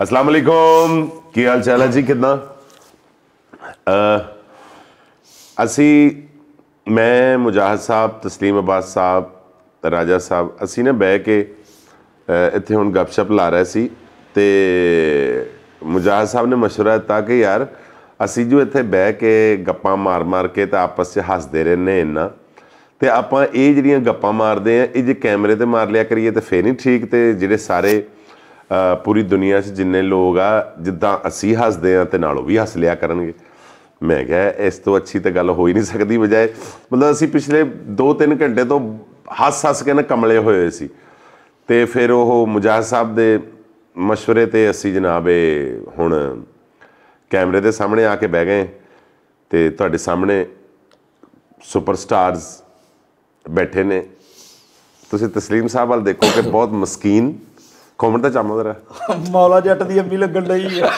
ਅਸਲਾਮ ਵਾਲੇਕੁਮ ਕੀ ਹਾਲ ਚਾਲ ਹੈ ਜੀ ਕਿਦਾਂ ਅਸੀਂ ਮੈਂ ਮੁਜਾਹਦ ਸਾਹਿਬ ਤਸਲੀਮ ਅਬਾਸ ਸਾਹਿਬ ਰਾਜਾ ਸਾਹਿਬ ਅਸੀਂ ਨਾ ਬਹਿ ਕੇ ਇੱਥੇ ਹੁਣ ਗੱਪਸ਼ਪ ਲਾ ਰਹੇ ਸੀ ਤੇ ਮੁਜਾਹਿਦ ਸਾਹਿਬ ਨੇ ਮਸ਼ਵਰਾ ਦਿੱਤਾ ਕਿ ਯਾਰ ਅਸੀਂ ਜੋ ਇੱਥੇ ਬਹਿ ਕੇ ਗੱਪਾਂ ਮਾਰ-ਮਾਰ ਕੇ ਤਾਂ ਆਪਸ 'ਚ ਹੱਸਦੇ ਰਹਿੰਦੇ ਇੰਨਾ ਤੇ ਆਪਾਂ ਇਹ ਜਿਹੜੀਆਂ ਗੱਪਾਂ ਮਾਰਦੇ ਆ ਇਹ ਜੇ ਕੈਮਰੇ ਤੇ ਮਾਰ ਲਿਆ ਕਰੀਏ ਤੇ ਫੇਰ ਨਹੀਂ ਠੀਕ ਤੇ ਜਿਹੜੇ ਸਾਰੇ ਪੂਰੀ ਦੁਨੀਆ 'ਚ ਜਿੰਨੇ ਲੋਕ ਆ, ਜਿੱਦਾਂ ਅਸੀਂ ਹੱਸਦੇ ਆ ਤੇ ਨਾਲ ਉਹ ਵੀ ਹੱਸ ਲਿਆ ਕਰਨਗੇ। ਮੈਂ ਕਿਹਾ, ਇਸ ਤੋਂ ਅੱਛੀ ਤਾਂ ਗੱਲ ਹੋ ਹੀ ਨਹੀਂ ਸਕਦੀ ਬਜਾਏ। ਮਤਲਬ ਅਸੀਂ ਪਿਛਲੇ 2-3 ਘੰਟੇ ਤੋਂ ਹੱਸ-ਹੱਸ ਕੇ ਨਾ ਕਮਲੇ ਹੋਏ ਸੀ। ਤੇ ਫਿਰ ਉਹ ਮੁਜਾਹਿਦ ਸਾਹਿਬ ਦੇ ਮਸ਼ਵਰੇ ਤੇ ਅਸੀਂ ਜਨਾਬ ਇਹ ਹੁਣ ਕੈਮਰੇ ਦੇ ਸਾਹਮਣੇ ਆ ਕੇ ਬਹਿ ਗਏ। ਤੇ ਤੁਹਾਡੇ ਸਾਹਮਣੇ ਸੁਪਰਸਟਾਰਸ ਬੈਠੇ ਨੇ। ਤੁਸੀਂ ਤਸਲੀਮ ਸਾਹਿਬ ਵੱਲ ਦੇਖੋ ਕਿ ਬਹੁਤ ਮਸਕੀਨ ਕੋਮੈਂਟ ਤਾਂ ਚਾਮੋ ਜ਼ਰਾ ਮੌਲਾ ਜੱਟ ਦੀ ਅੰਮੀ ਲੱਗਣ ਲਈ ਹੈ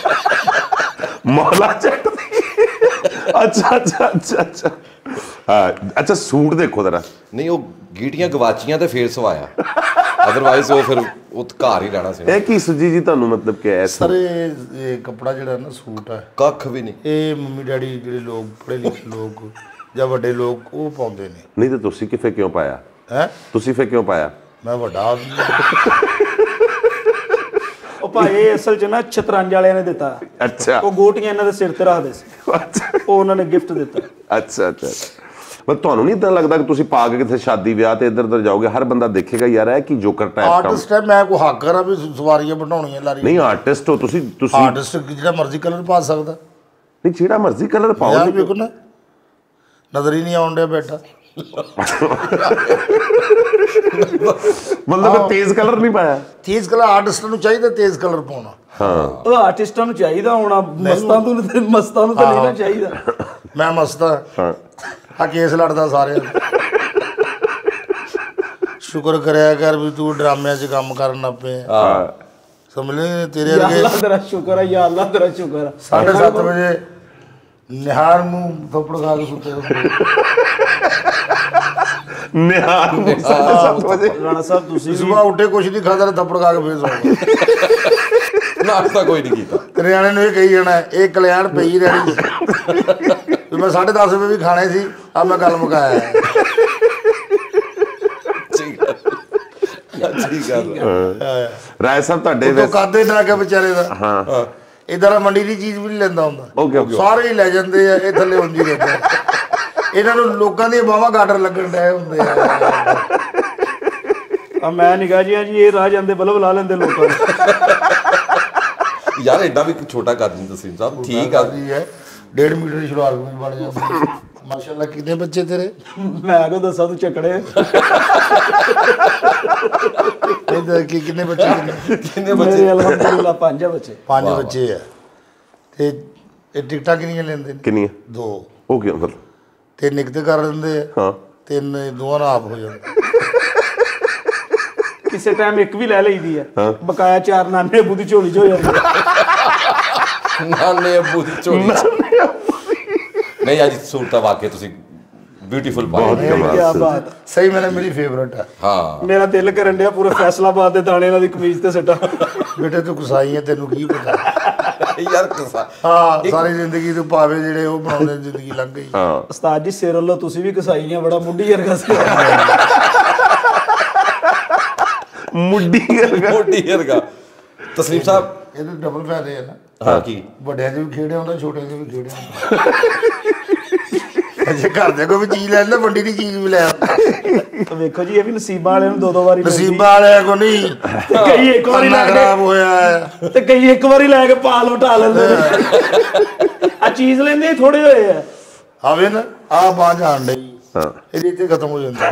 ਮੌਲਾ ਜੱਟ ਦੀ? ਅੱਛਾ ਅੱਛਾ ਅੱਛਾ ਅੱਛਾ। ਹਾਂ ਅੱਛਾ ਸੂਟ ਦੇਖੋ ਜ਼ਰਾ। ਨਹੀਂ ਉਹ ਗੀਟੀਆਂ ਗਵਾਚੀਆਂ ਤੇ ਫੇਰ ਸਵਾਇਆ। ਅਦਰਵਾਈਜ਼ ਉਹ ਫਿਰ ਉਹ ਘਰ ਹੀ ਰਹਿਣਾ ਸੀ। ਇਹ ਕੀ ਸੁਜੀ ਜੀ ਤੁਹਾਨੂੰ ਮਤਲਬ ਕਿ ਐ ਸਰ ਇਹ ਕੱਪੜਾ ਜਿਹੜਾ ਨਾ ਸੂਟ ਹੈ ਕੱਖ ਵੀ ਨਹੀਂ। ਇਹ ਮੰਮੀ ਡੈਡੀ ਜਿਹੜੇ ਲੋਕ ਪੜ੍ਹੇ ਲਿਖੇ ਲੋਕ ਜਾਂ ਵੱਡੇ ਲੋਕ ਉਹ ਪਾਉਂਦੇ ਨੇ। ਨਹੀਂ ਤਾਂ ਤੁਸੀਂ ਕਿਫੇ ਕਿਉਂ ਪਾਇਆ? ਹੈ? ਤੁਸੀਂ ਫੇ ਕਿਉਂ ਪਾਇਆ? ਮੈਂ ਵੱਡਾ ਆਦਮੀ ਭਾਈ ਇਹ ਅਸਲ 'ਚ ਨਾ ਛਤਰੰਜ ਵਾਲਿਆਂ ਨੇ ਦਿੱਤਾ। ਅੱਛਾ। ਉਹ ਗੋਟੀਆਂ ਇਹਨਾਂ ਦੇ ਸਿਰ ਤੇ ਰੱਖਦੇ ਸੀ। ਅੱਛਾ। ਉਹ ਉਹਨਾਂ ਨੇ ਗਿਫਟ ਦਿੱਤਾ। ਅੱਛਾ ਅੱਛਾ ਪਰ ਤੁਹਾਨੂੰ ਨਹੀਂ ਤਾਂ ਲੱਗਦਾ ਕਿ ਤੁਸੀਂ ਪਾ ਕੇ ਕਿਥੇ ਸ਼ਾਦੀ ਵਿਆਹ ਤੇ ਇੱਧਰ ਉੱਧਰ ਜਾਓਗੇ ਹਰ ਬੰਦਾ ਦੇਖੇਗਾ ਯਾਰ ਇਹ ਕੀ ਜੋਕਰ ਟਾਈਪ ਕੰਮ? ਆਰਟਿਸਟ ਹੈ ਮੈਂ ਕੋਈ ਹੱਕ ਕਰਾਂ ਵੀ ਸਵਾਰੀਆਂ ਬਣਾਉਣੀਆਂ ਲਾਰੀ ਨਹੀਂ ਆਰਟਿਸਟ ਹੋ ਤੁਸੀਂ ਤੁਸੀਂ ਆਰਟਿਸਟ ਜਿਹੜਾ ਮਰਜ਼ੀ ਕਲਰ ਪਾ ਸਕਦਾ। ਨਹੀਂ ਜਿਹੜਾ ਮਰਜ਼ੀ ਕਲਰ ਪਾਓ ਯਾਰ ਨਹੀਂ ਵੇਖੋ ਨਾ। ਨਜ਼ਰ ਹੀ ਨਹੀਂ ਆਉਣ ਡਿਆ ਬੈਠਾ। ਮਤਲਬ ਤੇਜ਼ ਕਲਰ ਨਹੀਂ ਪਾਇਆ? ਤੇਜ਼ ਕਲਰ ਆਰਟਿਸਟ ਨੂੰ ਚਾਹੀਦਾ ਤੇਜ਼ ਕਲਰ ਪਾਉਣਾ। ਉਹ ਆਰਟਿਸਟਾਂ ਨੂੰ ਚਾਹੀਦਾ ਹੋਣਾ ਮਸਤਾਂ ਨੂੰ ਤੇ ਮਸਤਾਂ ਨੂੰ ਤਾਂ ਨਾ ਚਾਹੀਦਾ। ਮੈਂ ਮਸਤਾ ਹਾਂ। ਆ ਕੇਸ ਲੜਦਾ ਸਾਰਿਆਂ ਦਾ ਸ਼ੁਕਰ ਕਰਿਆ ਕਰ ਵੀ ਤੂੰ ਡਰਾਮਿਆਂ 'ਚ ਕੰਮ ਕਰਨ ਲੱਗ ਪਏ ਹਾਂ। ਸਮਝ ਲਈ ਤੇਰੇ ਯਾ ਵਰਗੇ ਅੱਲਾਹ ਤੇਰਾ ਸ਼ੁਕਰ ਹੈ ਯਾ ਅੱਲਾਹ ਤੇਰਾ ਸ਼ੁਕਰ ਹੈ 7:30 ਵਜੇ ਨਿਹਾਰ ਨੂੰ ਥੱਪੜ ਖਾ ਕੇ ਸੁੱਤੇ। ਨਿਹਾਰ ਨੂੰ 7:30 ਵਜੇ ਰਾਣਾ ਸਾਹਿਬ ਤੁਸੀਂ ਵੀ ਸੁਬਾਹ ਉੱਠੇ ਕੁਛ ਨਹੀਂ ਖਾਦਾ ਤੇ ਥੱਪੜ ਖਾ ਕੇ ਫੇਰ ਸੌਂ ਗਏ। ਨਾਸ਼ਤਾ ਕੋਈ ਨਹੀਂ ਕੀਤਾ। ਤੇ ਨਿਆਣੇ ਨੂੰ ਇਹ ਕਹੀ ਜਾਣਾ ਇਹ ਕਲਿਆਣ ਪਈ ਰਹਿਣੀ ਵੀ ਮੈਂ 10:30 ਵਜੇ ਵੀ ਖਾਣੇ ਸੀ ਆ ਮੈਂ ਗੱਲ ਮੁਕਾਇਆ ਹੈ। ਠੀਕ ਗੱਲ ਠੀਕ ਗੱਲ ਰਾਏ ਸਾਹਿਬ ਤੁਹਾਡੇ ਵਿੱਚ ਕਾਦੇ ਨਾ ਕੇ ਵਿਚਾਰੇ ਦਾ। ਹਾਂ। ਇਦਾਂ ਮੰਡੀ ਦੀ ਚੀਜ਼ ਵੀ ਨਹੀਂ ਲੈਂਦਾ ਹੁੰਦਾ। ਸਾਰੇ ਹੀ ਲੈ ਜਾਂਦੇ ਆ ਇਹ ਥੱਲੇ ਉਂਝ ਹੀ ਰਹਿੰਦੇ। ਆ। ਇਹਨਾਂ ਨੂੰ ਲੋਕਾਂ ਦੀਆਂ ਬਾਹਾਂ ਗਾਡਰ ਲੱਗਣ ਡਏ ਹੁੰਦੇ ਆ। ਆ ਮੈਂ ਨਿਗਾਹ ਜੀ ਜੀ ਇਹ ਰਾਹ ਜਾਂਦੇ ਬਲਬ ਲਾ ਲੈਂਦੇ ਲੋਕਾਂ ਨੂੰ। ਯਾਰ ਐਡਾ ਵੀ ਛੋਟਾ ਕਰ ਦਿੰਦੇ ਤਸੀਮ ਸਾਹਿਬ ਠੀਕ ਆ। ਜੀ ਹੈ 1.5 ਮੀਟਰ ਦੀ ਸ਼ਲਵਾਰ ਵੀ ਬਣ ਜਾਂਦੀ ਮਾਸ਼ਾਅੱਲਾ ਕਿੰਨੇ ਬੱਚੇ ਤੇਰੇ? ਮੈਂ ਕੋ ਦੱਸਾਂ ਤੂੰ ਚੱਕੜੇ। ਇਹਦੇ ਕੀ ਕਿੰਨੇ ਬੱਚੇ ਕਿੰਨੇ ਕਿੰਨੇ ਮੇਰੇ ਬੱਚੇ ਅਲਹਮਦੁਲਿਲਾ ਪੰਜ ਆ ਬੱਚੇ। ਪੰਜ ਬੱਚੇ ਆ। ਤੇ ਇਹ ਟਿਕਟਾਂ ਕਿੰਨੀਆਂ ਲੈਂਦੇ ਨੇ? ਕਿੰਨੀ ਦੋ। ਉਹ ਕਿਉਂ ਫਿਰ? ਤੇ ਨਿਕਤੇ ਕਰ ਦਿੰਦੇ ਆ। ਹਾਂ। ਤਿੰਨ ਦੋਵਾਂ ਨਾਲ ਆਪ ਹੋ ਜਾਂਦਾ। ਕਿਸੇ ਟਾਈਮ ਇੱਕ ਵੀ ਲੈ ਲਈਦੀ ਹੈ। ਬਕਾਇਆ ਚਾਰ ਨਾਨੇ ਬੁੱਧੀ ਝੋਲੀ ਚ ਹੋ ਜਾਂਦੀ ਨਾਨੇ ਅੱਬੂ ਦੀ ਝੋਲੀ ਨਹੀਂ ਅੱਜ ਸੂਟ ਤਾਂ ਵਾਕਿਆ ਤੁਸੀਂ ਬਿਊਟੀਫੁਲ ਬਹੁਤ ਕਮਾਲ। ਬਾਤ। ਸਹੀ ਮੈਨੇ ਮੇਰੀ ਫੇਵਰਟ ਆ। ਹਾਂ। ਮੇਰਾ ਦਿਲ ਕਰਨ ਡਿਆ ਪੂਰੇ ਫੈਸਲਾਬਾਦ ਦੇ ਦਾਣੇ ਇਹਨਾਂ ਦੀ ਕਮੀਜ਼ ਤੇ ਸੱਟਾ। ਬੇਟੇ ਤੂੰ ਕਸਾਈ ਹੈ ਤੈਨੂੰ ਕੀ ਪਤਾ? ਯਾਰ ਕਸਾ ਹਾਂ ਸਾਰੀ ਜ਼ਿੰਦਗੀ ਤੂੰ ਪਾਵੇ ਜਿਹੜੇ ਉਹ ਬਣਾਉਂਦੇ ਜ਼ਿੰਦਗੀ ਲੰਘ ਗਈ। ਹਾਂ। ਉਸਤਾਦ ਜੀ ਸਿਰ ਵੱਲੋਂ ਤੁਸੀਂ ਵੀ ਕਸਾਈ ਆ ਬੜਾ ਮੁੰਡੀ ਵਰਗਾ ਸੀ ਮੁੱਢੀ ਵਰਗਾ। ਮੋਟੀ ਵਰਗਾ। ਤਸਲੀਮ ਸਾਹਿਬ। ਇਹਦੇ ਡਬਲ ਫਾਇਦੇ ਆ ਨਾ। ਹਾਂ ਕੀ? ਵੱਡਿਆਂ 'ਚ ਵੀ ਖੇਡਿਆ ਹੁੰਦਾ ਛੋਟਿਆਂ 'ਚ ਵੀ ਖੇਡਿਆ ਅਜੇ ਘਰ ਦੇ ਕੋਈ ਵੀ ਚੀਜ਼ ਲੈ ਲੈਂਦਾ ਵੱਡੀ ਦੀ ਚੀਜ਼ ਵੀ ਲੈ ਆਉਂਦਾ। ਤਾਂ ਵੇਖੋ ਜੀ ਇਹ ਵੀ ਨਸੀਬਾਂ ਵਾਲਿਆਂ ਨੂੰ ਦੋ ਦੋ ਵਾਰੀ। ਨਸੀਬਾਂ ਵਾਲਿਆਂ ਕੋ ਨਹੀਂ। ਤੇ ਕਈ ਇੱਕ ਵਾਰੀ ਲੈ ਖਰਾਬ ਕੇ ਹੋਇਆ ਹੈ। ਤੇ ਕਈ ਇੱਕ ਵਾਰੀ ਲੈ ਕੇ ਪਾਲ ਉਠਾ ਲੈਂਦੇ ਨੇ। ਆ ਚੀਜ਼ ਲੈਂਦੇ ਥੋੜੇ ਹੋਏ ਆ। ਆਵੇ ਨਾ ਆ ਬਾਂਹ ਜਾਣ ਡਈ। ਹਾਂ। ਇਹਦੇ ਇੱਥੇ ਖਤਮ ਹੋ ਜਾਂਦਾ।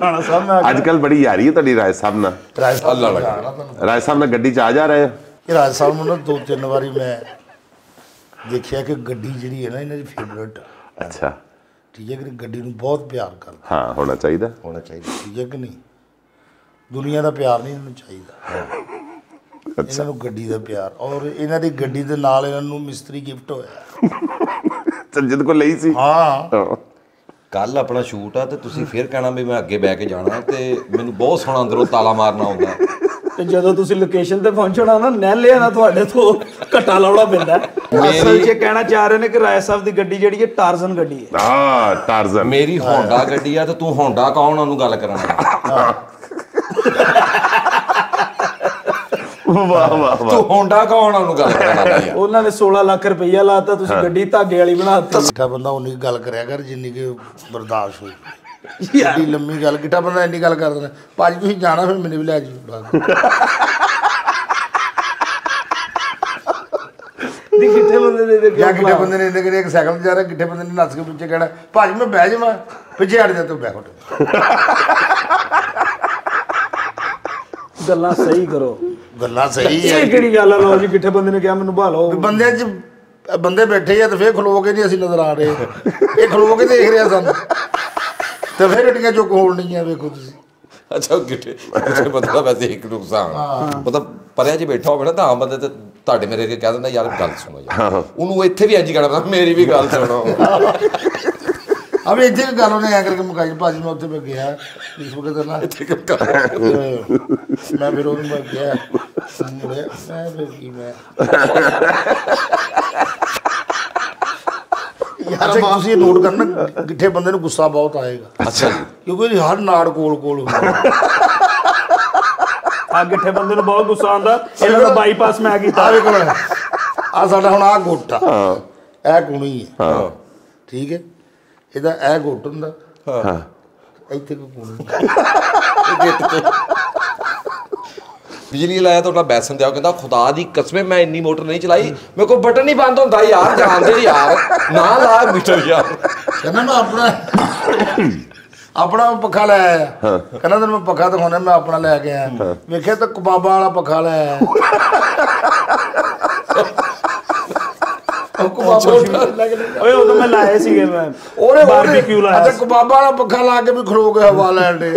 ਰਾਣਾ ਸਾਹਿਬ ਮੈਂ ਅੱਜ ਕੱਲ ਬੜੀ ਯਾਰੀ ਹੈ ਤੁਹਾਡੀ ਰਾਏ ਸਾਹਿਬ ਨਾਲ। ਰਾਜ ਸਾਹਿਬ ਰਾਏ ਸਾਹਿਬ ਨਾਲ ਗੱਡੀ 'ਚ ਆ ਜਾ ਰਹੇ ਆ ਇਹ ਰਾਜ ਸਾਹਿਬ ਨੂੰ ਨਾ ਦੋ ਤਿੰਨ ਵਾਰੀ ਮੈਂ ਦੇਖਿਆ ਕਿ ਗੱਡੀ ਜਿਹੜੀ ਹੈ ਨਾ ਇਹਨਾਂ ਦੀ ਫੇਵਰਟ ਅੱਛਾ। ਠੀਕ ਹੈ ਕਿ ਗੱਡੀ ਨੂੰ ਬਹੁਤ ਪਿਆਰ ਕਰਦਾ। ਹਾਂ ਹੋਣਾ ਚਾਹੀਦਾ। ਹੋਣਾ ਚਾਹੀਦਾ। ਠੀਕ ਹੈ ਕਿ ਨਹੀਂ? ਦੁਨੀਆ ਦਾ ਪਿਆਰ ਨਹੀਂ ਇਹਨਾਂ ਨੂੰ ਚਾਹੀਦਾ। ਇਹਨਾਂ ਨੂੰ ਗੱਡੀ ਦਾ ਪਿਆਰ। ਔਰ ਇਹਨਾਂ ਦੀ ਗੱਡੀ ਦੇ ਨਾਲ ਇਹਨਾਂ ਨੂੰ ਮਿਸਤਰੀ ਗਿਫਟ ਹੋਇਆ। ਸੰਜੀਤ ਕੋ ਲਈ ਸੀ? ਹਾਂ। ਹਾਂ। ਕੱਲ ਆਪਣਾ ਸ਼ੂਟ ਆ ਤੇ ਤੁਸੀਂ ਫੇਰ ਕਹਿਣਾ ਵੀ ਮੈਂ ਅੱਗੇ ਬਹਿ ਕੇ ਜਾਣਾ ਤੇ ਮੈਨੂੰ ਬਹੁਤ ਸੋਹਣਾ ਅੰਦਰੋਂ ਤਾਲਾ ਮਾਰਨਾ ਆਉਂਦਾ। ਤੇ ਜਦੋਂ ਤੁਸੀਂ ਲੋਕੇਸ਼ਨ ਤੇ ਪਹੁੰਚਣਾ ਨਾ ਨਹਿਲਿਆ ਨਾ ਤੁਹਾਡੇ ਤੋਂ ਘਟਾ ਲਾਉਣਾ ਪੈਂਦਾ ਹੈ। ਅਸਲ 'ਚ ਇਹ ਕਹਿਣਾ ਚਾਹ ਰਹੇ ਨੇ ਕਿ ਰਾਏ ਸਾਹਿਬ ਦੀ ਗੱਡੀ ਜਿਹੜੀ ਹੈ ਟਾਰਜ਼ਨ ਗੱਡੀ ਹੈ। ਆ ਟਾਰਜ਼ਨ ਮੇਰੀ ਹੋਂਡਾ ਗੱਡੀ ਆ ਤੇ ਤੂੰ ਹੋਂਡਾ ਕੌਣ ਉਹਨੂੰ ਗੱਲ ਕਰਨਾ ਵਾਹ ਵਾਹ ਵਾਹ। ਤੂੰ ਹੋਂਡਾ ਕੌਣ ਉਹਨੂੰ ਗੱਲ ਕਰਨਾ ਉਹਨਾਂ ਨੇ 16 ਲੱਖ ਰੁਪਈਆ ਲਾਤਾ ਤੁਸੀਂ ਗੱਡੀ ਧਾਗੇ ਵਾਲੀ ਬਣਾਤੀ ਗਿੱਠਾ ਬੰਦਾ ਉਨੀ ਗੱਲ ਕਰਿਆ ਕਰ ਜਿੰਨੀ ਕਿ ਬਰਦਾਸ਼ਤ ਹੋਈ। ਏਡੀ ਲੰਮੀ ਗੱਲ ਗਿੱਠਾ ਬੰਦਾ ਇੰਨੀ ਗੱਲ ਕਰ ਦਿੰਦਾ ਭਾਜੀ ਤੁਸੀਂ ਜਾਣਾ ਫਿਰ ਮੈਨੂੰ ਵੀ ਲੈ ਜੀ ਦੀ ਕਿੱਥੇ ਬੰਦੇ ਦੇ ਦੇ ਜਾਂ ਗਿੱਠੇ ਬੰਦੇ ਨੇ ਇੰਨੇ ਕਿਹੜੇ ਇੱਕ ਸਾਈਕਲ ਤੇ ਜਾ ਰਿਹਾ ਗਿੱਠੇ ਬੰਦੇ ਨੇ ਨੱਸ ਕੇ ਪਿੱਛੇ ਕਹਿਣਾ ਭਾਜੀ ਮੈਂ ਬਹਿ ਜਾਵਾਂ ਪਿੱਛੇ ਹਟ ਜਾ ਤੂੰ ਬਹਿ ਹਟ ਗੱਲਾਂ ਸਹੀ ਕਰੋ। ਗੱਲਾਂ ਸਹੀ ਹੈ ਇਹ ਕਿਹੜੀ ਗੱਲ ਆ? ਲਓ ਜੀ ਕਿੱਥੇ ਬੰਦੇ ਨੇ ਕਿਹਾ ਮੈਨੂੰ ਭਾਲੋ। ਵੀ ਬੰਦੇ ਚ ਬੰਦੇ ਬੈਠੇ ਆ ਤੇ ਫੇਰ ਖਲੋ ਕੇ ਨਹੀਂ ਅਸੀਂ ਨਜ਼ਰ ਆ ਰਹੇ। ਇਹ ਖਲੋ ਕੇ ਦੇਖ ਰਿਹਾ ਸਾਨੂੰ। ਤੇ ਫੇਰ ਏਡੀਆਂ ਚੁੱਕ ਹੋਣੀਆਂ ਵੇਖੋ ਤੁਸੀਂ। ਅੱਛਾ ਗਿੱਠੇ ਬੰਦੇ ਦਾ ਵੈਸੇ ਇੱਕ ਨੁਕਸਾਨ। ਮਤਲਬ ਪਰਿਆ ਜੇ ਬੈਠਾ ਹੋਵੇ ਨਾ ਤਾਂ ਆਮ ਬੰਦੇ ਤੇ ਤੁਹਾਡੇ ਮੇਰੇ ਅੱਗੇ ਕਹਿ ਦਿੰਦਾ ਯਾਰ ਗੱਲ ਸੁਣੋ ਯਾਰ। ਉਹਨੂੰ ਇੱਥੇ ਵੀ ਇੰਜ ਹੀ ਕਹਿਣਾ ਪੈਂਦਾ ਮੇਰੀ ਵੀ ਗੱਲ ਸੁਣੋ। ਅਬੇ ਇੱਥੇ ਗੱਲ ਉਹਨੇ ਐ ਕਰਕੇ ਮੁਕਾਈ ਭਾਜੀ ਮੈਂ ਉੱਥੇ ਮੈਂ ਗਿਆ। ਇਸ ਵਕਤ ਨਾ। ਇੱਥੇ ਕਰ ਮੈਂ ਫਿਰ ਉਹਨੂੰ ਮੈਂ ਗਿਆ ਮੁੜਿਆ ਮੈਂ ਫਿਰ ਕੀ ਮੈਂ? ਯਾਰ ਤੁਸੀਂ ਨੋਟ ਕਰਨਾ ਗਿੱਠੇ ਬੰਦੇ ਨੂੰ ਗੁੱਸਾ ਬਹੁਤ ਆਏਗਾ। ਅੱਛਾ। ਕਿਉਂਕਿ ਇਹਦੀ ਹਰ ਨਾੜ ਕੋਲ ਕੋਲ ਹੁੰਦਾ ਆ ਗਿੱਠੇ ਬੰਦੇ ਨੂੰ ਬਹੁਤ ਗੁੱਸਾ ਆਉਂਦਾ ਇਹਨਾਂ ਦਾ ਬਾਈਪਾਸ ਮੈਂ ਕੀਤਾ। ਆ ਵੇਖੋ ਆ ਸਾਡਾ ਹੁਣ ਆ। ਗੋਟਾ ਇਹ ਕੁਣੀ ਹੈ। ਹਾਂ। ਠੀਕ ਹੈ? ਇਹਦਾ ਇਹ ਗੁੱਟ ਹੁੰਦਾ। ਹਾਂ। ਇੱਥੇ ਕੋ ਕੁਣੀ ਬਿਜਲੀ ਲਾਇਆ ਤਾਂ ਉਹਨਾਂ ਬੈਸਨ ਦਿਆ ਕਹਿੰਦਾ ਖੁਦਾ ਦੀ ਕਸਮੇ ਮੈਂ ਇੰਨੀ ਮੋਟਰ ਨਹੀਂ ਚਲਾਈ। ਮੇਰੇ ਕੋਲ ਬਟਨ ਨਹੀਂ ਬੰਦ ਹੁੰਦਾ ਯਾਰ ਜਾਣਦੇ ਯਾਰ। ਨਾ ਲਾ ਮੀਟਰ ਯਾਰ। ਕਹਿੰਦਾ ਮੈਂ ਆਪਣਾ ਆਪਣਾ ਪੱਖਾ ਲੈ ਆਇਆ। ਕਹਿੰਦਾ ਤੈਨੂੰ ਮੈਂ ਪੱਖਾ ਦਿਖਾਉਣਾ ਮੈਂ ਆਪਣਾ ਲੈ ਕੇ ਆਇਆ। ਵੇਖਿਆ ਤਾਂ ਕਬਾਬਾਂ ਵਾਲਾ ਪੱਖਾ ਲੈ ਆਇਆ। ਉਹ ਕਬਾਬਾਂ ਓਏ ਉਦੋਂ ਮੈਂ ਲਾਏ ਸੀਗੇ ਮੈਂ ਉਹਨੇ ਬਾਰਬੀਕਿਊ ਲਾਇਆ ਅੱਛਾ ਕਬਾਬਾਂ ਵਾਲਾ ਪੱਖਾ ਲਾ ਕੇ ਵੀ ਖਲੋ ਕੇ ਹਵਾ ਲੈਣ ਦੇ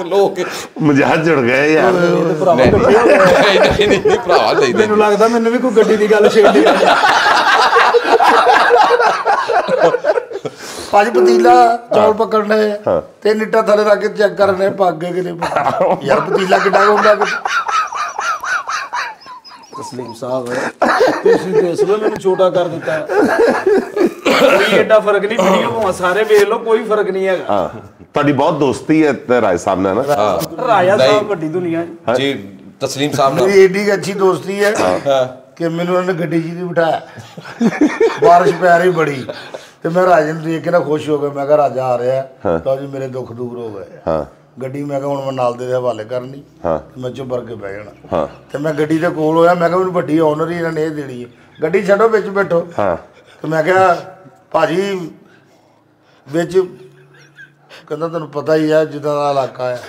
ਖਲੋ ਕੇ ਮਜਾਜ ਜੁੜ ਗਏ ਯਾਰ। ਨਹੀਂ ਨਹੀਂ ਨਹੀਂ ਭਰਾ ਨਹੀਂ ਮੈਨੂੰ ਲੱਗਦਾ ਮੈਨੂੰ ਵੀ ਕੋਈ ਗੱਡੀ ਦੀ ਗੱਲ ਛੇੜੀ ਭਾਜੀ ਪਤੀਲਾ ਚੌਲ ਪਕੜਨੇ ਤੇ ਨਿੱਟਾ ਥੱਲੇ ਰੱਖ ਕੇ ਚੈੱਕ ਕਰਨੇ ਪੱਗੇ ਕਿ ਨਹੀਂ ਯਾਰ ਪਤੀਲਾ ਕਿੱਡਾ ਹੁੰਦਾ ਕੁਛ ਤਸਲੀਮ ਸਾਹਿਬ। ਤੁਸੀਂ ਤੇ ਇਸ ਵੇਲੇ ਮੈਨੂੰ ਛੋਟਾ ਕਰ ਦਿੱਤਾ। ਕੋਈ ਐਡਾ ਫ਼ਰਕ ਨਹੀਂ ਵੀਡੀਓ ਭਾਵੇਂ ਸਾਰੇ ਵੇਖ ਲਓ ਕੋਈ ਫ਼ਰਕ ਨਹੀਂ ਹੈਗਾ। ਹਾਂ। ਤੁਹਾਡੀ ਬਹੁਤ ਦੋਸਤੀ ਹੈ ਤੇ ਰਾਏ ਸਾਹਿਬ ਨਾਲ ਨਾ। ਰਾਜਾ। ਸਾਹਿਬ ਵੱਡੀ ਦੁਨੀਆ 'ਚ। ਜੀ ਤਸਲੀਮ ਸਾਹਿਬ ਨਾਲ। ਮੇਰੀ ਏਡੀ ਅੱਛੀ ਦੋਸਤੀ ਹੈ ਕਿ ਮੈਨੂੰ ਉਹਨਾਂ ਨੇ ਗੱਡੀ ਹੀ ਨਹੀਂ ਬਿਠਾਇਆ। ਬਾਰਿਸ਼ ਪੈ ਰਹੀ ਬੜੀ ਤੇ ਮੈਂ ਰਾਜੇ ਨੂੰ ਦੇਖ ਕੇ ਨਾ ਖੁਸ਼ ਹੋ ਗਿਆ। ਮੈਂ ਕਿਹਾ ਰਾਜਾ ਆ ਰਿਹਾ ਲਓ ਜੀ ਮੇਰੇ ਦੁੱਖ ਦੂਰ ਹੋ ਗਏ ਹਾਂ। ਗੱਡੀ ਮੈਂ ਕਿਹਾ ਹੁਣ ਮੈਂ ਨਾਲ ਦੇ ਦੇ ਹਵਾਲੇ ਕਰਨੀ। ਹਾਂ। ਤੇ ਮੈਂ ਚੁੱਪ ਕਰਕੇ ਬਹਿ ਜਾਣਾ। ਹਾਂ। ਤੇ ਮੈਂ ਗੱਡੀ ਦੇ ਕੋਲ ਹੋਇਆ। ਮੈਂ ਕਿਹਾ ਮੈਨੂੰ ਵੱਡੀ ਓਨਰ ਹੀ ਇਹਨਾਂ ਨੇ ਇਹ ਦੇਣੀ ਹੈ। ਗੱਡੀ ਛੱਡੋ ਵਿੱਚ ਬੈਠੋ। ਹਾਂ। ਤੇ ਮੈਂ ਕਿਹਾ ਭਾਜੀ ਵਿੱਚ ਕਹਿੰਦਾ ਤੁਹਾਨੂੰ ਪਤਾ ਹੀ ਹੈ ਜਿੱਦਾਂ ਦਾ ਇਲਾਕਾ ਹੈ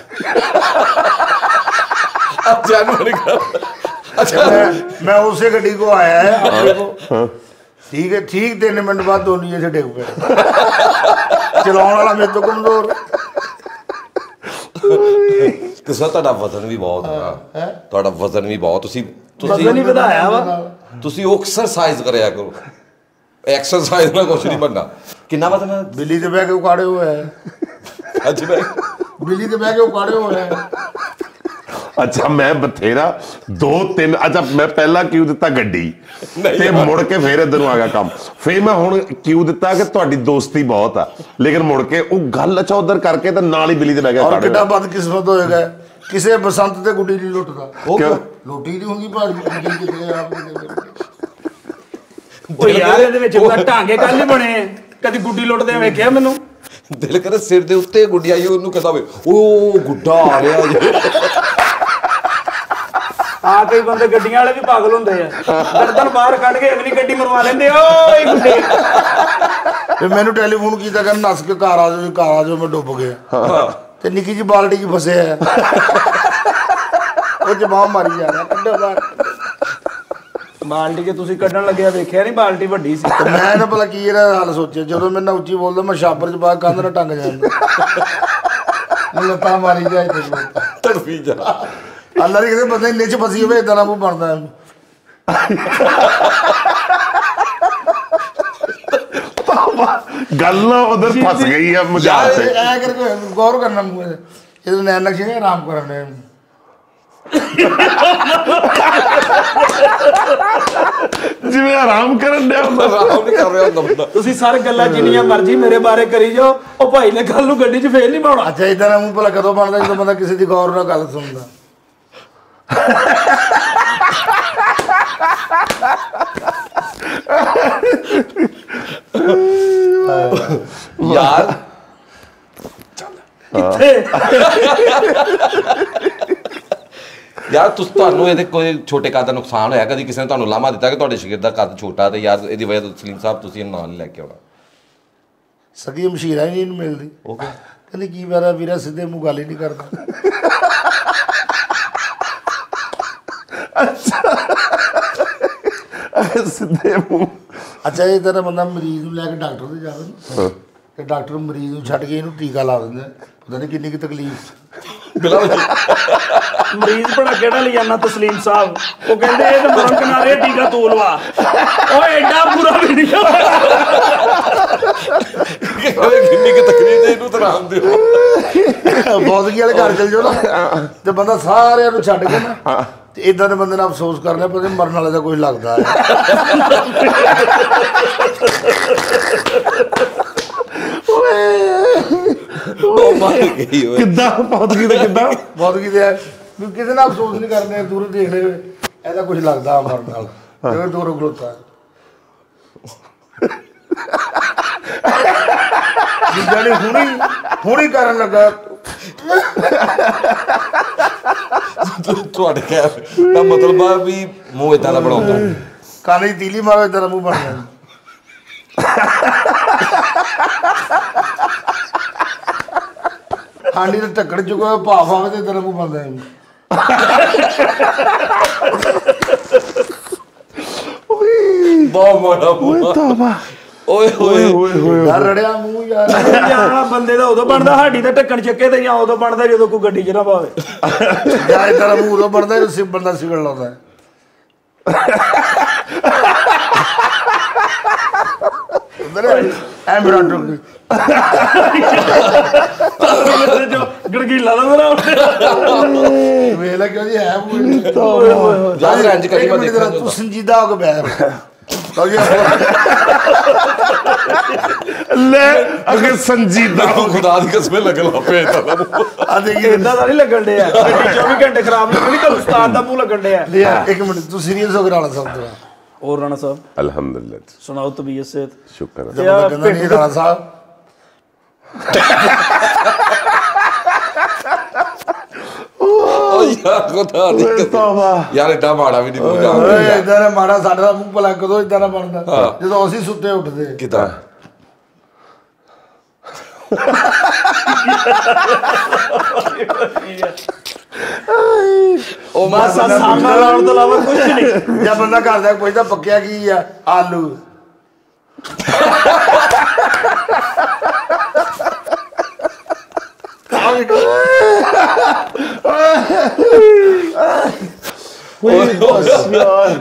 ਜਨਵਰੀ ਅੱਛਾ। ਮੈਂ ਮੈਂ ਉਸੇ ਗੱਡੀ ਕੋ ਆਇਆ ਹੈ। ਆਪਣੇ ਕੋ। ਠੀਕ ਹੈ ਠੀਕ 3 ਮਿੰਟ ਬਾਅਦ ਦੋਨੀ ਇੱਥੇ ਡਿੱਗ ਪਏ ਚਲਾਉਣ ਵਾਲਾ ਮੇਰੇ ਤੋਂ ਕਮਜ਼ੋਰ। ਤੇ ਸਰ ਤੁਹਾਡਾ ਵਜ਼ਨ ਵੀ ਬਹੁਤ ਹੈ ਤੁਹਾਡਾ ਵਜ਼ਨ ਵੀ ਬਹੁਤ। ਤੁਸੀਂ ਵਜ਼ਨ ਹੀ ਤੁਸੀਂ ਵਧਾਇਆ ਵਾ। ਤੁਸੀਂ ਐਕਸਰਸਾਈਜ਼ ਕਰਿਆ ਕਰੋ। ਐਕਸਰਸਾਈਜ਼ ਨਾਲ ਕੁਝ ਨਹੀਂ ਬਣਨਾ ਕਿੰਨਾ ਵਜ਼ਨ ਬਿੱਲੀ ਤੇ ਬਹਿ ਕੇ ਉਕਾੜੇ ਹੋਏ ਹੈ ਅੱਜ ਮੈਂ ਬਿੱਲੀ ਤੇ ਬਹਿ ਕੇ ਉਕਾੜੇ ਹੋਏ ਹੈ ਅੱਛਾ ਮੈਂ ਬਥੇਰਾ ਦੋ ਤਿੰਨ ਅੱਛਾ ਮੈਂ ਪਹਿਲਾਂ ਕਿਉਂ ਦਿੱਤਾ ਗੱਡੀ ਤੇ ਮੁੜ ਕੇ ਫੇਰ ਇੱਧਰ ਨੂੰ ਆ ਗਿਆ ਕੰਮ ਫੇਰ ਮੈਂ ਹੁਣ ਕਿਉਂ ਦਿੱਤਾ ਕਿ ਤੁਹਾਡੀ ਦੋਸਤੀ ਬਹੁਤ ਆ ਲੇਕਿਨ ਮੁੜ ਕੇ ਉਹ ਗੱਲ ਅੱਛਾ ਉਧਰ ਕਰਕੇ ਤਾਂ ਨਾਲ ਹੀ ਬਿੱਲੀ ਤੇ ਬਹਿ ਗਿਆ ਔਰ ਕਿੱਡਾ ਬਦਕਿਸਮਤ ਹੋਏਗਾ ਕਿਸੇ ਬਸੰਤ ਤੇ ਗੁੱਡੀ ਨਹੀਂ ਲੁੱਟਦਾ ਉਹ ਕਿਉਂ? ਲੋਟੀ ਨਹੀਂ ਹੁੰਦੀ ਭਾਜੀ ਗੁੱਡੀ ਕਿਤੇ ਆਪ ਕਿਤੇ ਉਹ ਯਾਰ ਇਹਦੇ ਵਿੱਚ ਕੋਈ ਢਾਂਗੇ ਕੱਲ ਨਹੀਂ ਬਣੇ। ਕਦੀ ਗੁੱਡੀ ਲੁੱਟਦੇ ਵੇਖਿਆ ਮੈਨੂੰ? ਦਿਲ ਕਰੇ ਸਿਰ ਦੇ ਉੱਤੇ ਗੁੱਡੀ ਆਈ ਉਹਨੂੰ ਕਹਿੰਦਾ ਵੇ ਉਹ ਗੁੱਡਾ ਆ ਰਿਹਾ ਜੀ। ਆ ਕਈ ਬੰਦੇ ਗੱਡੀਆਂ ਵਾਲੇ ਵੀ ਪਾਗਲ ਹੁੰਦੇ ਆ। ਗਰਦਨ ਬਾਹਰ ਕੱਢ ਕੇ ਅਗਲੀ ਗੱਡੀ ਮਰਵਾ ਲੈਂਦੇ ਓਏ ਗੁੱਡੀ। ਤੇ ਮੈਨੂੰ ਟੈਲੀਫੋਨ ਕੀਤਾ ਕਹਿੰਦਾ ਨੱਸ ਕੇ ਘਰ ਆ ਜਾਓ ਜੀ, ਘਰ ਆ ਜਾਓ ਮੈਂ ਡੁੱਬ ਗਿਆ। ਤੇ ਨਿੱਕੀ ਜੀ ਬਾਲਟੀ 'ਚ ਫਸਿਆ। ਉਹ ਜਮਾਂ ਮਾਰੀ ਜਾ ਰਿਹਾ ਕੱਢੋ ਬਾਹਰ। ਬਾਲਟੀ ਜੇ ਤੁਸੀਂ ਕੱਢਣ ਲੱਗਿਆ ਵੇਖਿਆ ਨਹੀਂ ਬਾਲਟੀ ਵੱਡੀ ਸੀ? ਤੇ ਮੈਂ ਨਾ ਭਲਾ ਕੀ ਇਹਦਾ ਹਾਲ ਸੋਚਿਆ ਜਦੋਂ ਮੈਂ ਨਾ ਉੱਚੀ ਬੋਲਦਾ ਮੈਂ ਛਾਪਰ 'ਚ ਕੇ ਕੰਧ ਨਾਲ ਟੰਗ ਜਾਂਦਾ ਮੈਂ ਲੱਤਾਂ ਮਾਰੀ ਜਾਏ ਤੇ ਤੜਫੀ ਜਾ। ਅੱਲਾ ਦੀ ਕਿਤੇ ਬੰਦੇ ਨਿੱਚ ਫਸੀ ਹੋਵੇ ਇਦਾਂ ਦਾ ਮੂੰਹ ਬਣਦਾ। ਗੱਲ ਨਾ ਉਧਰ ਫਸ ਗਈ ਆ ਮਜ਼ਾਕ ਤੇ। ਐ ਕਰਕੇ ਗੌਰ ਕਰਨਾ ਮੂੰਹ ਤੇ ਇਹ ਨੈਣ ਨਕਸ਼ੇ ਆਰਾਮ ਕਰਨੇ ਜਿਵੇਂ ਆਰਾਮ ਕਰਨ ਡਿਆ ਹੁੰਦਾ। ਆਰਾਮ ਨਹੀਂ ਕਰ ਰਿਹਾ ਹੁੰਦਾ ਬੰਦਾ। ਤੁਸੀਂ ਸਾਰੇ ਗੱਲਾਂ ਜਿੰਨੀਆਂ ਮਰਜ਼ੀ ਮੇਰੇ ਬਾਰੇ ਕਰੀ ਜਾਓ ਉਹ ਭਾਈ ਨੇ ਕੱਲ ਨੂੰ ਗੱਡੀ 'ਚ ਫੇਰ ਨਹੀਂ ਪਾਉਣਾ। ਅੱਛਾ ਇਦਾਂ ਦਾ ਮੂੰਹ ਭਲਾ ਕਦੋਂ ਬਣਦਾ ਜਦੋਂ ਬੰਦਾ ਕਿਸੇ ਦੀ ਗੌਰ ਨਾਲ ਗੱਲ ਸੁਣਦਾ। ਯਾਰ ਯਾਰ ਤੁਸੀਂ ਤੁਹਾਨੂੰ ਇਹਦੇ ਕੋਈ ਛੋਟੇ ਕੱਦ ਦਾ ਨੁਕਸਾਨ ਹੋਇਆ? ਕਦੀ ਕਿਸੇ ਨੇ ਤੁਹਾਨੂੰ ਲਾਮਾ ਦਿੱਤਾ ਕਿ ਤੁਹਾਡੇ ਸ਼ਗਿਰ ਦਾ ਕੱਦ ਛੋਟਾ ਤੇ ਯਾਰ ਇਹਦੀ ਵਜ੍ਹਾ ਤੋਂ ਸਲੀਮ ਸਾਹਿਬ ਤੁਸੀਂ ਇਹਨੂੰ ਨਾਲ ਲੈ ਕੇ ਆਉਣਾ? ਸਗੀ ਮਸ਼ੀਰਾ ਹੀ ਨਹੀਂ ਇਹਨੂੰ ਮਿਲਦੀ। ਓਕੇ ਕਹਿੰਦੀ ਕੀ ਮੇਰਾ ਵੀਰਾ ਸਿੱਧੇ ਮੂੰਹ ਗੱਲ ਹੀ ਨਹੀਂ ਕਰਦਾ। ਸਿੱਧੇ ਮੂੰਹ। ਅੱਛਾ ਇਹ ਤਰ੍ਹਾਂ ਬੰਦਾ ਮਰੀਜ਼ ਨੂੰ ਲੈ ਕੇ ਡਾਕਟਰ ਦੇ ਜਾਵੇ ਨਾ, ਤੇ ਡਾਕਟਰ ਮਰੀਜ਼ ਨੂੰ ਛੱਡ ਕੇ ਇਹਨੂੰ ਟੀਕਾ ਲਾ ਦਿੰਦਾ। ਪਤਾ ਨਹੀਂ ਕਿੰਨੀ ਕੁ ਤਕਲੀਫ। ਬਿਲਾ ਮਰੀਜ਼ ਬਣਾ ਕਿਹੜਾ ਲਈ ਜਾਣਾ ਤਸਲੀਮ ਸਾਹਿਬ? ਉਹ ਕਹਿੰਦੇ ਇਹ ਤਾਂ ਮਰਨ ਕਿਨਾਰੇ ਟੀਕਾ ਤੂੰ ਲਵਾ ਓਏ ਐਡਾ ਬੁਰਾ ਵੀਡੀਓ ਕਿੰਨੀ ਕਿ ਤਕਲੀਫ ਹੈ ਇਹਨੂੰ ਤਾਂ ਆਰਾਮ ਦਿਓ। ਬੌਦਗੀ ਵਾਲੇ ਘਰ ਚਲ ਜਾਓ ਨਾ। ਤੇ ਬੰਦਾ ਸਾਰਿਆਂ ਨੂੰ ਛੱਡ ਕੇ ਨਾ ਤੇ ਇਦਾਂ ਦੇ ਬੰਦੇ ਨਾਲ ਅਫਸੋਸ ਕਰਨਾ ਪਰ ਮਰਨ ਵਾਲੇ ਦਾ ਕੋਈ ਲੱਗਦਾ ਹੈ। ਉਹ ਮਰ ਗਈ ਓਏ ਕਿੱਦਾਂ? ਪੌਦਗੀ ਦਾ ਕਿੱਦਾਂ? ਬੌਦਗੀ ਦੇ ਹੈ। ਵੀ ਕਿਸੇ ਨਾਲ ਅਫਸੋਸ ਨਹੀਂ ਕਰਦੇ ਦੂਰੋਂ ਦੇਖ ਹੋਏ ਇਹਦਾ ਕੁਝ ਲੱਗਦਾ ਮਰਨ ਨਾਲ ਜਿਵੇਂ ਦੂਰੋਂ ਖਲੋਤਾ। ਜਿੱਦਾਂ ਨੇ ਹੁਣੀ ਹੁਣੀ ਕਰਨ ਲੱਗਾ। ਤੁਹਾਡੇ ਕਹਿ ਦਾ ਮਤਲਬ ਆ ਵੀ ਮੂੰਹ ਇਦਾਂ ਦਾ ਬਣਾਉਂਦਾ। ਦੀ ਤੀਲੀ ਮਾਰੋ ਇਦਾਂ ਦਾ ਮੂੰਹ ਬਣ ਗਿਆ ਹਾਂਡੀ ਦੇ ਢੱਕਣ ਚੁੱਕਾ ਭਾਫ ਆਵੇ ਤੇ ਇਦਾਂ ਦਾ ਮੂੰਹ ਬਣਦਾ ਹੈ। ਬਹੁਤ ਮਾੜਾ ਮੂੰਹ ਤੋਬਾ ਓਏ ਹੋਏ। ਓਏ ਹੋਏ ਯਾਰ ਰੜਿਆ ਮੂੰਹ ਯਾਰ। ਜਾਣਾ ਬੰਦੇ ਦਾ ਉਦੋਂ ਬਣਦਾ ਸਾਡੀ ਤਾਂ ਢੱਕਣ ਚੱਕੇ ਤੇ ਜਾਂ ਉਦੋਂ ਬਣਦਾ ਜਦੋਂ ਕੋਈ ਗੱਡੀ 'ਚ ਨਾ ਪਾਵੇ। ਯਾਰ ਮੂੰਹ ਉਦੋਂ ਬਣਦਾ ਜਦੋਂ ਸਿ ਬੰਦਾ ਸਿਗਲ ਲਾਉਂਦਾ। ਹੈ ਉਧਰ ਐ ਮੇਰਾ ਟੁੱਕ ਜੋ ਗੜਗੀਲਾ ਦਾ ਮੇਰਾ ਵੇਖ ਲੈ ਕਿਉਂ ਜੀ ਹੈ ਮੂੰਹ ਓਏ ਹੋਏ ਹੋਏ ਯਾਰ ਰੰਜ ਕਰੀ ਮੈਂ ਦੇਖਾਂ ਤੂੰ ਸੰਜੀਦਾ ਹੋ ਕੇ ਬੈਠ ਤਾਂ ਜੀ ਲੈ ਅਗੇ ਸੰਜੀਦਾ ਹੋ ਖੁਦਾ ਦੀ ਕਸਮੇ ਲੱਗਣ ਲੱਗ ਇਦਾਂ ਦਾ। ਮੂੰਹ ਆ ਦੇਖੀ ਇਦਾਂ ਦਾ ਨਹੀਂ ਲੱਗਣ ਡਿਆ। ਗੱਡੀ 24 ਘੰਟੇ ਖਰਾਬ ਲੱਗਣੀ ਤਾਂ ਉਸਤਾਦ ਦਾ ਮੂੰਹ ਲੱਗਣ ਡਿਆ? ਇੱਕ ਮਿੰਟ ਤੂੰ ਸੀਰੀਅਸ ਹੋ ਕੇ ਰਾਣਾ ਸਾਹਿਬ ਤੇਰਾ ਹੋਰ ਰਾਣਾ ਸਾਹਿਬ? ਅਲਹਮਦੁਲਿਲਾ ਸੁਣਾਓ ਤਬੀਅਤ ਸਿਹਤ? ਸ਼ੁਕਰ ਹੈ। ਬੰਦਾ ਕਹਿੰਦਾ ਨਹੀਂ ਰਾਣਾ ਸਾਹਿਬ। ਯਾਰ ਖੁਦਾ ਦੀ ਕਸਮ। ਤੋਬਾ ਯਾਰ ਏਡਾ ਮਾੜਾ ਵੀ ਨਹੀਂ ਮੂੰਹ ਓਏ ਇਦਾਂ ਦਾ ਮਾੜਾ ਸਾਡਾ ਦਾ ਮੂੰਹ ਭਲਾ ਕਦੋਂ ਇਦਾਂ ਦਾ ਬਣਦਾ। ਜਦੋਂ ਅਸੀਂ ਸੁੱਤੇ ਉੱਠਦੇ। ਕਿਦਾਂ? ਉਹ ਮਾਸਾ ਸਾਹਮਣੇ ਲਾਉਣ ਤੋਂ ਇਲਾਵਾ ਕੁਝ ਨਹੀਂ। ਜਾਂ ਬੰਦਾ ਘਰ ਦਾ ਪੁੱਛਦਾ ਪੱਕਿਆ ਕੀ ਆ? ਆਲੂ।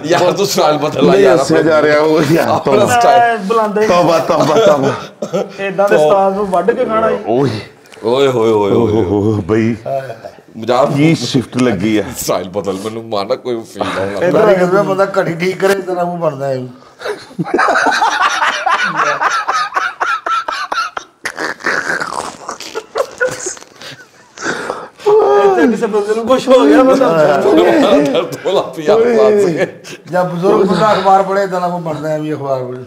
ਯਾਰ। ਤੂੰ ਸਟਾਈਲ ਬਦਲ ਯਾਰ ਹੱਸਿਆ ਜਾ ਰਿਹਾ ਉਹ ਯਾਰ। ਆਪਣਾ ਤੋਬਾ ਬੁਲਾਉਂਦੇ ਤੋਬਾ ਤੋਬਾ ਤੋਬਾ। ਇਦਾਂ ਦੇ ਉਸਤਾਦ ਨੂੰ ਵੱਢ ਕੇ ਖਾਣਾ ਜੀ ਓਏ। ਓਏ ਹੋਏ ਹੋਏ ਬਈ। ਮਜ਼ਾਕ ਕੀ ਸ਼ਿਫਟ ਲੱਗੀ ਆ? ਸਟਾਈਲ ਬਦਲ ਮੈਨੂੰ ਮਾਨਾ ਕੋਈ ਫੀਲ ਆਉਣ ਲੱਗ ਇਦਾਂ ਕਹਿੰਦਾ ਬੰਦਾ ਘੜੀ ਠੀਕ ਕਰੇ ਤੇਰਾ ਮੂੰਹ ਬਣਦਾ ਹੈ। ਇੱਥੇ ਕਿਸੇ ਬੰਦੇ ਨੂੰ ਕੁਝ ਹੋ ਗਿਆ ਬੰਦਾ ਤੋਲਾ ਪਿਆ ਬਾਤ ਜਾਂ ਬਜ਼ੁਰਗ ਬੰਦਾ ਅਖਬਾਰ ਪੜ੍ਹੇ ਇਦਾਂ ਦਾ ਮੂੰਹ ਬਣਦਾ ਹੈ ਵੀ ਅਖਬਾਰ ਪੜ੍ਹੇ।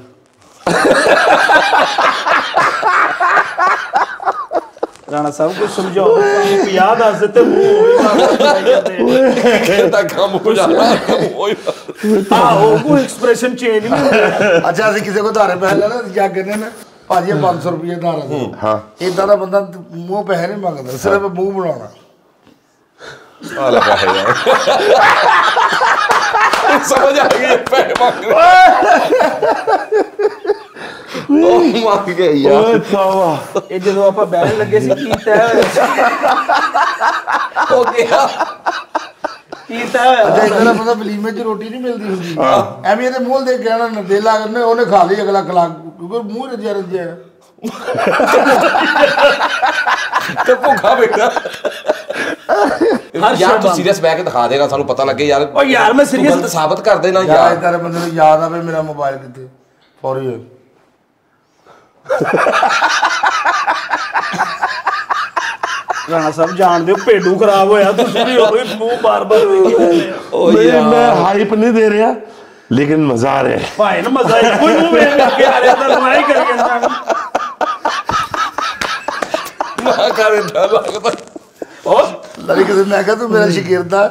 ਰਾਣਾ ਸਾਹਿਬ ਕੁਝ ਸਮਝਾਓ ਤੁਹਾਨੂੰ ਯਾਦ ਆ ਦਿੱਤੇ ਮੂੰਹ ਹੋਈ ਕਿਹਦਾ ਕੰਮ ਹੋ ਜਾਣਾ ਹੋਈ ਆਹੋ ਕੋਈ ਐਕਸਪ੍ਰੈਸ਼ਨ ਚੇਂਜ ਨਹੀਂ ਹੁੰਦਾ। ਅੱਛਾ ਅਸੀਂ ਕਿਸੇ ਕੋ ਧਾਰੇ ਪੈਸੇ ਲੈਣਾ ਜਾ ਕੇ ਨਾ ਭਾਜੀ ਇਹ 500 ਰੁਪਏ ਧਾਰਾ ਦੇ ਹਾਂ। ਇਦਾਂ ਦਾ ਬੰਦਾ ਮੂੰਹ ਪੈਸੇ ਨਹੀਂ ਮੰਗਦਾ ਸਿਰਫ ਮੂੰਹ ਬਣਾਉਣਾ। ਆ ਲੱਗਾ ਹੈ ਯਾਰ ਸਮਝ ਆ ਗਈ ਪੈ ਮੰਗ ਉਹ ਮੰਗ ਗਏ ਯਾਰ ਓਏ ਤੋਬਾ ਇਹ ਜਦੋਂ ਆਪਾਂ ਬਹਿਣ ਲੱਗੇ ਸੀ ਕੀ ਹੋ ਗਿਆ। ਕੀ ਹੋਇਆ? ਅੱਛਾ ਇਦਾਂ ਦਾ ਬੰਦਾ ਬਲੀਮੇ ਚ ਰੋਟੀ ਨਹੀਂ ਮਿਲਦੀ ਹੁੰਦੀ। ਐਵੇਂ ਇਹਦੇ ਮੂੰਹ ਦੇ ਕਹਿਣਾ ਨਦੇਲਾ ਕਰਨੇ ਉਹਨੇ ਖਾ ਲਈ ਅਗਲਾ ਖਲਾ ਕਿਉਂਕਿ ਮੂੰਹ ਰਜਿਆ ਰਜਿਆ ਤੇ ਭੁੱਖਾ ਬੈਠਾ। ਹਰ ਯਾਰ। ਤੂੰ ਸੀਰੀਅਸ ਬਹਿ ਕੇ ਦਿਖਾ ਦੇਗਾ ਸਾਨੂੰ ਪਤਾ ਲੱਗੇ ਯਾਰ। ਓ ਯਾਰ ਮੈਂ ਗਲਤ ਸਾਬਤ ਕਰ ਦੇਣਾ ਯਾਰ ਯਾਰ। ਇਦਾਂ ਬੰਦੇ ਨੂੰ ਯਾਦ ਆਵੇ ਮੇਰਾ ਮੋਬਾਈਲ ਕਿੱਥੇ? ਫੌਰੀ ਰਾਣਾ ਸਾਹਿਬ ਜਾਣਦੇ ਹੋ ਭੇਡੂ ਖਰਾਬ ਹੋਇਆ ਤੁਸੀਂ ਵੀ ਉਹੀ ਮੂੰਹ ਬਾਰ-ਬਾਰ ਮੈਂ ਯਾਰ। ਮੈਂ ਹਾਈਪ ਨਹੀਂ ਦੇ ਰਿਹਾ ਲੇਕਿਨ ਮਜ਼ਾ ਆ ਰਿਹਾ ਹੈ। ਭਾਈ ਨਾ ਮਜ਼ਾ ਹੀ ਕੋਈ ਮੂੰਹ ਵੇਖ ਕੇ ਆ ਰਿਹਾ ਤਾਂ ਮੈਂ ਹੀ ਕਰੀ ਜਾਂਦਾ। ਨਾ ਕਰ ਇੰਦਾ ਲੱਗਦਾ। ਉਹ ਲੜੀ ਕਿਤੇ ਮੈਂ ਕਿਹਾ ਤੂੰ ਮੇਰਾ ਸ਼ਾਗਿਰਦ ਆ।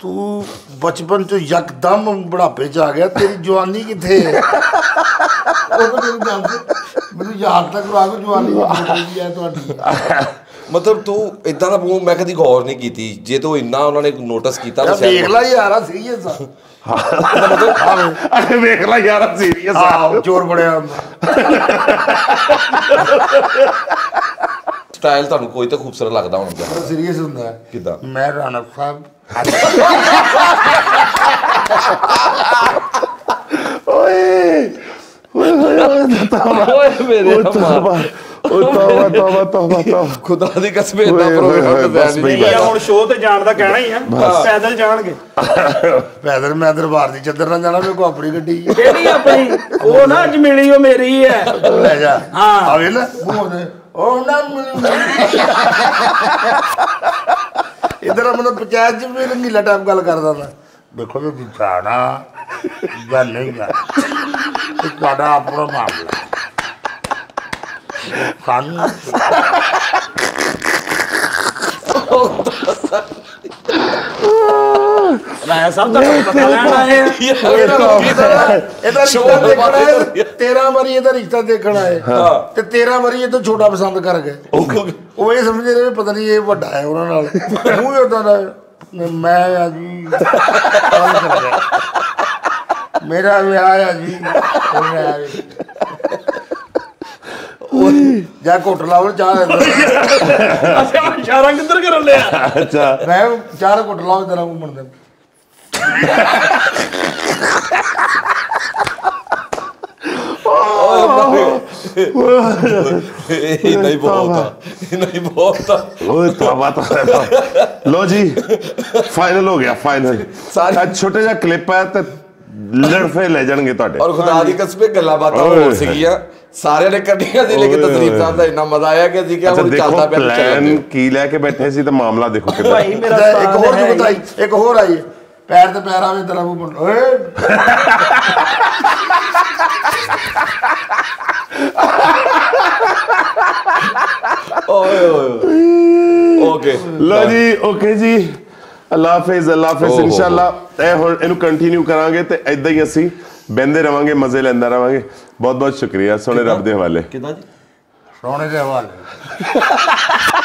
ਤੂੰ ਬਚਪਨ ਤੋਂ ਯਕਦਮ ਬੁਢਾਪੇ ਚ ਆ ਗਿਆ ਤੇਰੀ ਜਵਾਨੀ ਕਿੱਥੇ ਹੈ? ਉਹ ਤਾਂ ਮੈਨੂੰ ਦੱਸ ਮੈਨੂੰ ਯਾਦ ਤੱਕ ਕਰਾ ਕੋ ਜਵਾਨੀ ਕਿੱਥੇ ਹੈ ਤੁਹਾਡੀ। ਮਤਲਬ ਤੂੰ ਇਦਾਂ ਦਾ ਮੂੰਹ ਮੈਂ ਕਦੀ ਗੌਰ ਨਹੀਂ ਕੀਤੀ। ਜੇ ਤੂੰ ਇੰਨਾ ਉਹਨਾਂ ਨੇ ਨੋਟਿਸ ਕੀਤਾ ਤਾਂ ਦੇਖ ਲੈ ਯਾਰ ਆ ਸੀਰੀਅਸ ਆ। ਅਰੇ ਵੇਖ ਲੈ ਯਾਰ ਸੀਰੀਅਸ ਆਹ ਚੋਰ ਬੜਿਆ ਹੁੰਦਾ। ਸਟਾਈਲ ਤੁਹਾਨੂੰ ਕੋਈ ਤਾਂ ਖੂਬਸੂਰਤ ਲੱਗਦਾ ਹੋਣਾ ਬੜਾ ਸੀਰੀਅਸ ਹੁੰਦਾ ਹੈ। ਕਿੱਦਾਂ? ਮੈਂ ਰਾਣਾ ਸਾਹਿਬ ਓਏ ਓਏ ਓਏ ਮੇਰੇ ਤੋਬਾ ਓਏ ਤੋਬਾ ਤੋਬਾ ਤੋਬਾ ਤੋਬਾ ਖੁਦਾ ਦੀ ਕਸਮ ਓਏ, ਪ੍ਰੋਗਰਾਮ ਤੇ ਨਹੀਂ ਆ ਹੁਣ ਸ਼ੋਅ ਤੇ ਜਾਣ ਦਾ ਕਹਿਣਾ ਹੀ ਆ। ਪੈਦਲ ਜਾਣਗੇ। ਪੈਦਲ ਮੈਂ ਦਰਬਾਰ ਦੀ ਚੱਦਰ ਨਾਲ ਜਾਣਾ ਮੇਰੇ ਕੋ ਆਪਣੀ ਗੱਡੀ ਹੈ ਕਿਹੜੀ ਆਪਣੀ? ਉਹ ਨਾ ਅੱਜ ਮਿਲੀ ਉਹ ਮੇਰੀ ਹੈ ਲੈ ਜਾ। ਹਾਂ। ਆਵੇ ਨਾ ਮੂੰਹ ਦੇ ਉਹ ਨਾ ਇਧਰ ਮਤਲਬ ਪੰਚਾਇਤ ਚ ਵੀ ਰੰਗੀਲਾ ਟਾਈਪ ਗੱਲ ਕਰਦਾ ਮੈਂ। ਦੇਖੋ ਵੀ ਵਿਚਾਣਾ ਜਾਂ ਨਹੀਂ ਗਾ ਤੁਹਾਡਾ ਆਪਣਾ ਮਾਮਲਾ। ਸਾਨੂੰ ਰਾਇਆ ਸਾਹਿਬ ਦਾ ਪਤਾ ਲੈਣ ਆਏ ਆ ਇਹਦਾ ਇਹਦਾ ਸ਼ੋਅ ਰਿਸ਼ਤਾ ਦੇਖਣਾ ਬਾਤ ਹੈ। ਹੋ ਰਹੀ ਹੈ। 13 ਵਾਰੀ ਇਹਦਾ ਰਿਸ਼ਤਾ ਦੇਖਣਾ ਹੈ। ਤੇ 13 ਵਾਰੀ ਇਹ ਤੋਂ ਛੋਟਾ ਪਸੰਦ ਕਰ ਗਏ। ਉਹ ਇਹ ਸਮਝਦੇ ਰਹੇ ਵੀ ਪਤਾ ਨਹੀਂ ਇਹ ਵੱਡਾ ਹੈ ਉਹਨਾਂ ਨਾਲ। ਮੂੰਹ ਹੀ ਉਦਾਂ ਦਾ ਹੈ। ਮੈਂ ਆ ਜੀ। ਮੇਰਾ ਵਿਆਹ ਆ ਜੀ। ਉਹ। ਜਾ ਕੋਟ ਲਾਵਲ ਚਾਹ ਲੈ ਲੈ। ਅੱਛਾ ਇਸ਼ਾਰਾ ਕਿੱਧਰ ਕਰਨ ਲਿਆ ਅੱਛਾ ਮੈਂ ਚਾਰ ਕੋਟ ਲਾਵਲ ਤੇਰਾ ਮੂੰਹ ਮੁੰਡੇ ਇਹ ਨਹੀਂ ਬਹੁਤ ਆ ਇਹ ਨਹੀਂ ਬਹੁਤ ਆ ਓਏ ਤੋਬਾ ਤੋਬਾ ਲੋ ਜੀ ਫਾਈਨਲ ਹੋ ਗਿਆ ਫਾਈਨਲ ਸਾਰੀ- ਸਾਰਾ ਛੋਟਾ ਜਿਹਾ ਕਲਿੱਪ ਹੈ ਤੇ ਲੜਫੇ ਲੈ ਜਾਣਗੇ ਤੁਹਾਡੇ। ਔਰ ਖੁਦਾ ਦੀ ਕਸਮ ਇਹ ਗੱਲਾਂ ਬਾਤਾਂ। ਹੋਰ ਸੀਗੀਆਂ। ਸਾਰਿਆਂ ਨੇ ਕੱਢੀਆਂ ਸੀ ਲੇਕਿਨ। ਤਸਰੀਫ ਸਾਹਿਬ ਦਾ ਇੰਨਾ ਮਜ਼ਾ ਆਇਆ ਕਿ ਅਸੀਂ ਕਿਹਾ ਹੁਣ ਚੱਲਦਾ ਪਿਆ ਪਲਾਨ। ਕੀ ਲੈ ਕੇ ਬੈਠੇ ਸੀ ਤੇ ਮਾਮਲਾ ਦੇਖੋ ਕਿਦਾਂ ਭਾਈ ਮੇਰਾ ਇੱਕ ਹੋਰ ਹੈ ਜੁਗਤ ਆਈ ਇੱਕ ਹੋਰ ਆਈ। ਹੈ। ਪੈਰ ਤੇ ਪੈਰ ਆਵੇ ਤੇਰਾ ਮੂੰਹ ਮੁੰਡਾ। ਓਏ। ਓਏ ਓਏ ਓਕੇ। ਲੋ ਜੀ ਓਕੇ ਜੀ। ਅੱਲਾ ਹਾਫਿਜ਼ ਅੱਲਾ ਹਾਫਿਜ਼। ਇਨਸ਼ਾਅੱਲਾ ਇਹ ਹੁਣ ਇਹਨੂੰ ਕੰਟੀਨਿਊ ਕਰਾਂਗੇ ਤੇ ਇਦਾਂ ਹੀ ਅਸੀਂ ਬਹਿੰਦੇ ਰਵਾਂਗੇ ਮਜ਼ੇ ਲੈਂਦਾ ਰਵਾਂਗੇ। ਬਹੁਤ ਬਹੁਤ ਸ਼ੁਕਰੀਆ ਸੋਹਣੇ ਰੱਬ ਦੇ ਹਵਾਲੇ। ਕਿਦਾਂ ਜੀ? ਸੋਹਣੇ ਦੇ ਹਵਾਲੇ।